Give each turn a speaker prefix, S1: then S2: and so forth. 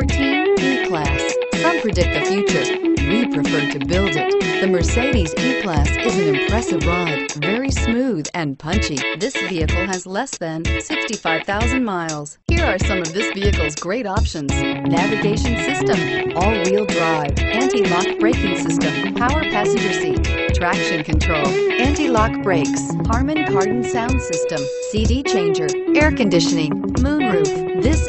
S1: 2014 E-Class. Some predict the future. We prefer to build it. The Mercedes E-Class is an impressive ride, very smooth and punchy. This vehicle has less than 65,000 miles. Here are some of this vehicle's great options. Navigation system, all-wheel drive, anti-lock braking system, power passenger seat, traction control, anti-lock brakes, Harman Kardon sound system, CD changer, air conditioning, moonroof.